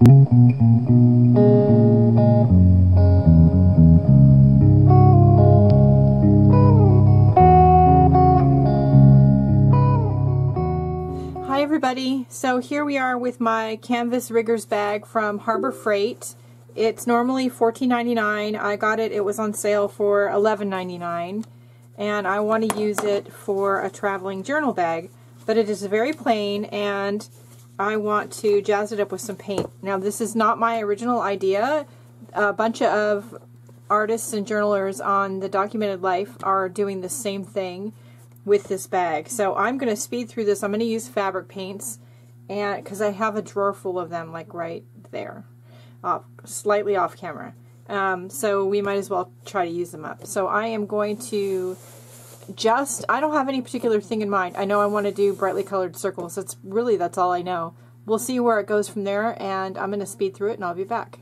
Hi everybody, so here we are with my Canvas Riggers bag from Harbor Freight. It's normally $14.99. I got it, it was on sale for $11.99 and I want to use it for a traveling journal bag. But it is very plain and I want to jazz it up with some paint. Now this is not my original idea. A bunch of artists and journalers on the Documented Life are doing the same thing with this bag. So I'm going to speed through this. I'm going to use fabric paints and because I have a drawer full of them like right there, off, slightly off camera. Um, so we might as well try to use them up. So I am going to just, I don't have any particular thing in mind. I know I want to do brightly colored circles. That's really, that's all I know. We'll see where it goes from there and I'm going to speed through it and I'll be back.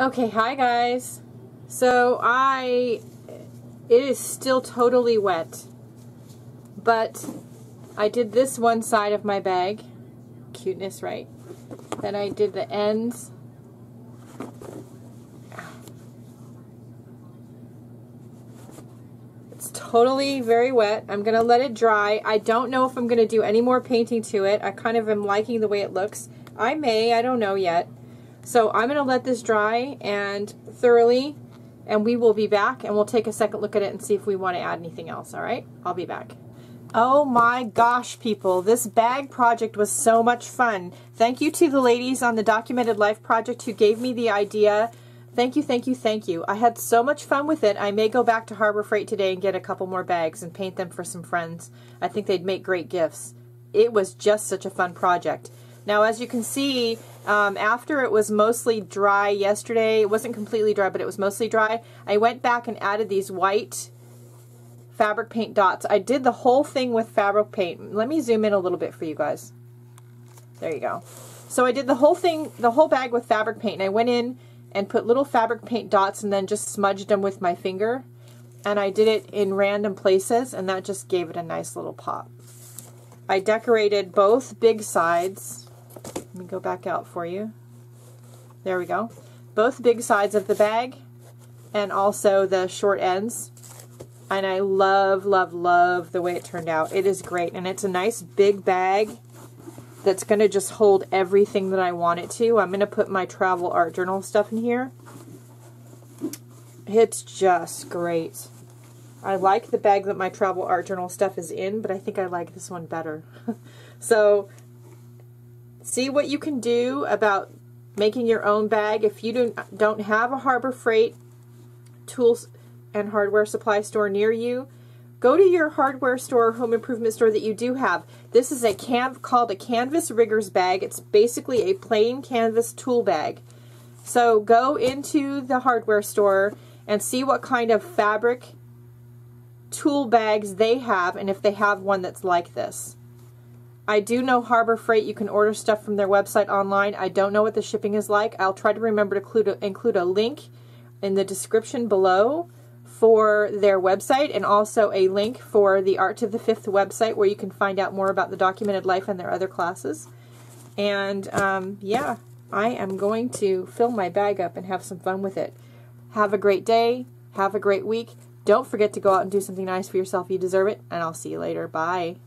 Okay, hi guys. So I, it is still totally wet, but I did this one side of my bag, cuteness, right? Then I did the ends. It's totally very wet. I'm going to let it dry. I don't know if I'm going to do any more painting to it. I kind of am liking the way it looks. I may, I don't know yet. So I'm going to let this dry and thoroughly and we will be back and we'll take a second look at it and see if we want to add anything else, all right? I'll be back. Oh my gosh, people, this bag project was so much fun. Thank you to the ladies on the Documented Life project who gave me the idea. Thank you, thank you, thank you. I had so much fun with it. I may go back to Harbor Freight today and get a couple more bags and paint them for some friends. I think they'd make great gifts. It was just such a fun project. Now as you can see, um, after it was mostly dry yesterday, it wasn't completely dry, but it was mostly dry, I went back and added these white fabric paint dots. I did the whole thing with fabric paint. Let me zoom in a little bit for you guys. There you go. So I did the whole thing, the whole bag with fabric paint, and I went in and put little fabric paint dots and then just smudged them with my finger. And I did it in random places, and that just gave it a nice little pop. I decorated both big sides. Let me go back out for you. There we go. Both big sides of the bag and also the short ends. And I love, love, love the way it turned out. It is great. And it's a nice big bag that's going to just hold everything that I want it to. I'm going to put my travel art journal stuff in here. It's just great. I like the bag that my travel art journal stuff is in, but I think I like this one better. so see what you can do about making your own bag. If you don't, don't have a Harbor Freight tools and hardware supply store near you, Go to your hardware store or home improvement store that you do have. This is a can called a Canvas Riggers bag. It's basically a plain canvas tool bag. So go into the hardware store and see what kind of fabric tool bags they have and if they have one that's like this. I do know Harbor Freight, you can order stuff from their website online. I don't know what the shipping is like. I'll try to remember to include a, include a link in the description below for their website and also a link for the Art to the Fifth website where you can find out more about the documented life and their other classes. And um, yeah, I am going to fill my bag up and have some fun with it. Have a great day. Have a great week. Don't forget to go out and do something nice for yourself. You deserve it. And I'll see you later. Bye.